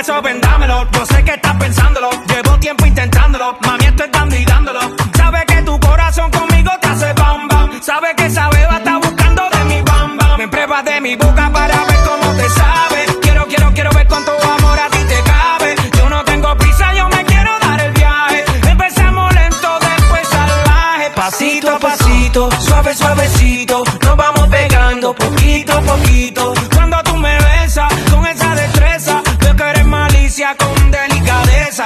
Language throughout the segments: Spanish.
Beso, vendámelo. Yo sé que estás pensándolo. Llevo tiempo intentándolo. Mami, estoy dando y dándolo. Sabe que tu corazón conmigo te hace bam bam. Sabe que esa beba está buscando de mi bam bam. Me pruebas de mi boca para ver cómo te sabe. Quiero, quiero, quiero ver cuánto amor a ti te cabe. Yo no tengo prisa, yo me quiero dar el viaje. Empezamos lento, después salvaje. Pasito a pasito, suave, suavecito. Nos vamos pegando poquito a poquito. Cuando tú me besas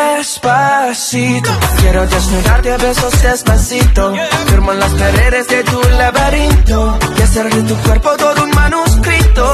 Despacito, quiero desnudarte a besos despacito. Firmo en las paredes de tu laberinto y hacer de tu cuerpo todo un manuscrito.